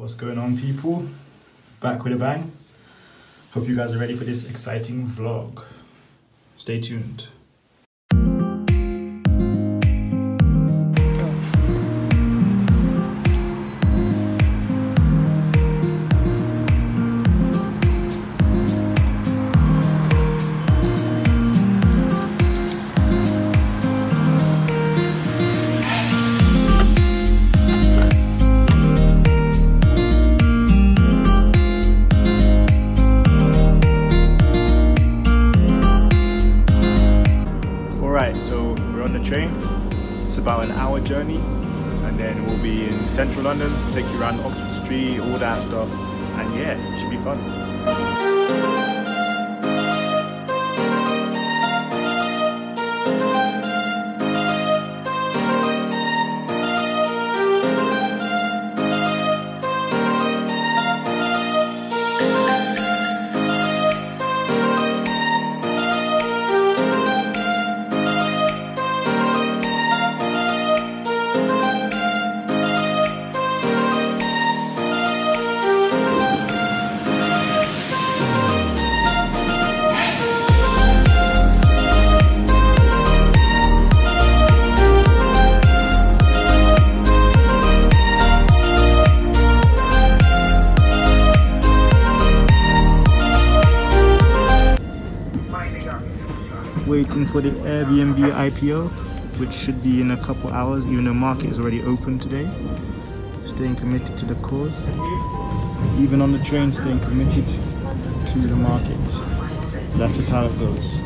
What's going on, people? Back with a bang. Hope you guys are ready for this exciting vlog. Stay tuned. About an hour journey, and then we'll be in central London, take you around Oxford Street, all that stuff. And yeah, it should be fun. Waiting for the Airbnb IPO, which should be in a couple hours, even though market is already open today. Staying committed to the cause. Even on the train, staying committed to the market. That's just how it goes.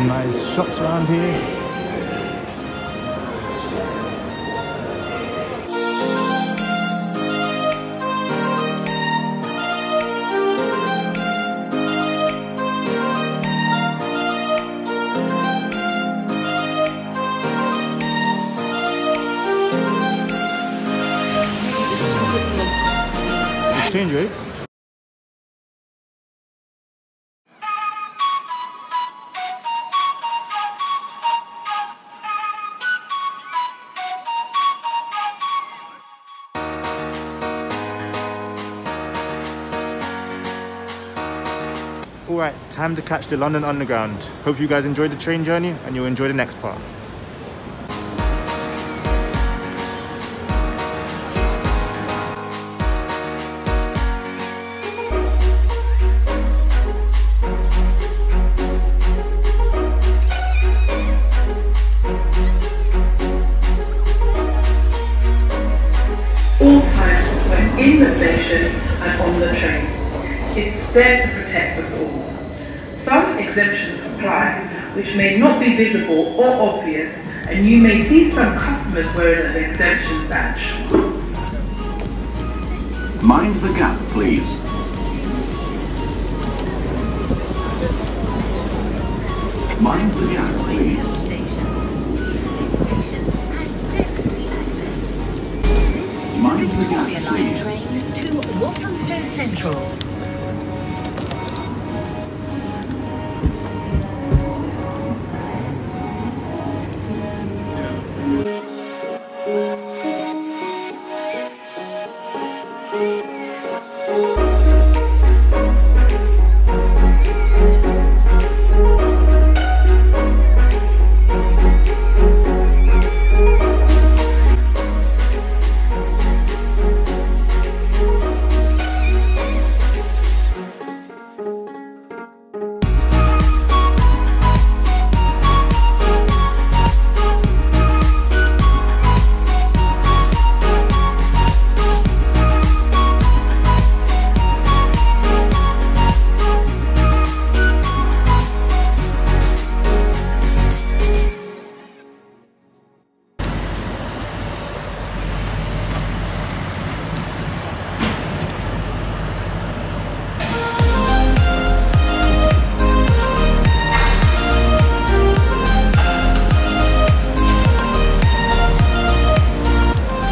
Some nice shops around here. Alright, time to catch the London Underground. Hope you guys enjoyed the train journey and you'll enjoy the next part. It's there to protect us all. Some exemptions apply which may not be visible or obvious and you may see some customers wearing an exemption badge. Mind the gap, please. Mind the gap, please. Mind the gap, please. to Walthamstow Central.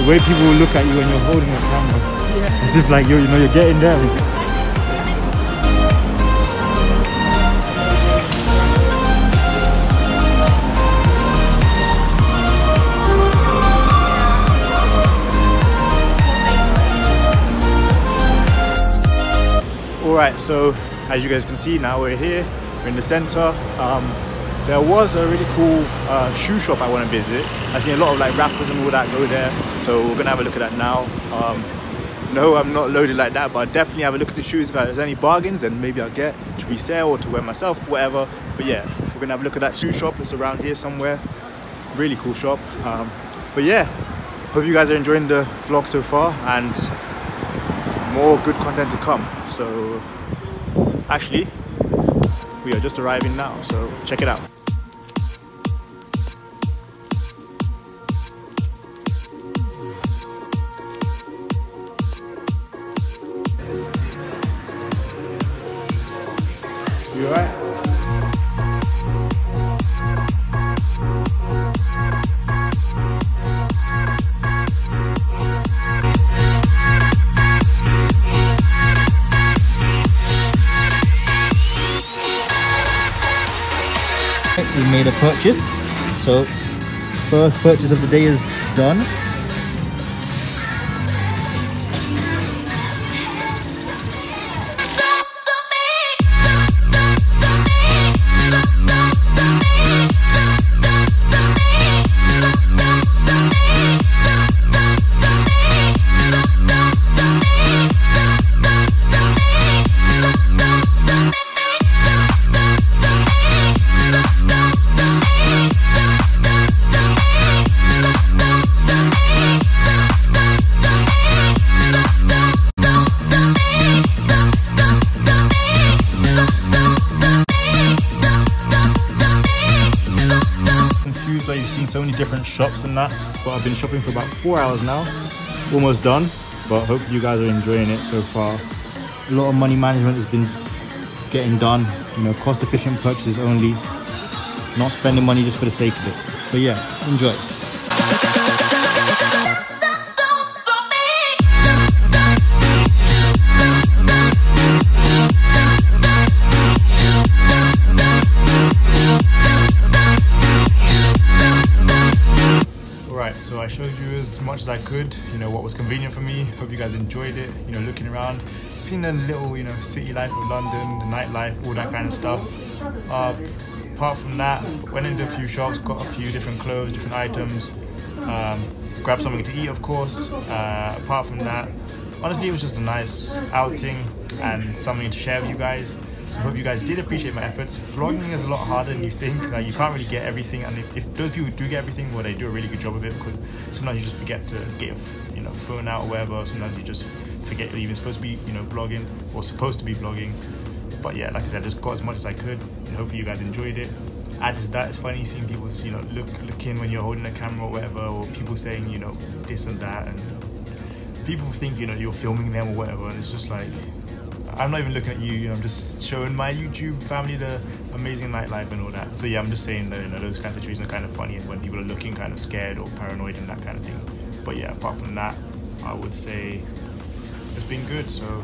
Way people will look at you when you're holding a camera. As if like you you know you're getting there. Alright, so as you guys can see now we're here, we're in the center. Um, there was a really cool uh, shoe shop I want to visit. I see a lot of like rappers and all that go there, so we're gonna have a look at that now. Um, no, I'm not loaded like that, but I'll definitely have a look at the shoes. If there's any bargains, then maybe I'll get to resell or to wear myself, whatever. But yeah, we're gonna have a look at that shoe shop. It's around here somewhere. Really cool shop. Um, but yeah, hope you guys are enjoying the vlog so far and more good content to come. So actually, we are just arriving now, so check it out. We made a purchase. So first purchase of the day is done. Different shops and that but I've been shopping for about four hours now. Mm-hmm. Almost done but hopefully you guys are enjoying it so far. A lot of money management has been getting done. You know cost efficient purchases only. Not spending money just for the sake of it. But yeah enjoy So I showed you as much as I could, you know, what was convenient for me. Hope you guys enjoyed it, you know, looking around, seeing the little, you know, city life of London, the nightlife, all that kind of stuff. Uh, apart from that, went into a few shops, got a few different clothes, different items, um, grabbed something to eat, of course. Uh, apart from that, honestly, it was just a nice outing and something to share with you guys. So hope you guys did appreciate my efforts. Vlogging is a lot harder than you think. Like you can't really get everything, and if, if those people do get everything, well, they do a really good job of it because sometimes you just forget to get your you know phone out or whatever. Sometimes you just forget you're even supposed to be you know vlogging or supposed to be vlogging. But yeah, like I said, I just got as much as I could, and hopefully you guys enjoyed it. added to that, it's funny seeing people, you know, look look in when you're holding a camera or whatever, or people saying, you know, this and that, and people think, you know, you're filming them or whatever, and it's just like, I'm not even looking at you, you know, I'm just showing my YouTube family the amazing nightlife and all that. So yeah, I'm just saying that, you know, those kind of situations are kind of funny, and when people are looking kind of scared or paranoid and that kind of thing. But yeah, apart from that, I would say it's been good. So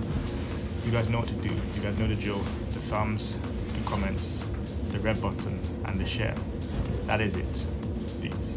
you guys know what to do. You guys know the drill. The thumbs, the comments, the red button, and the share. That is it. Peace.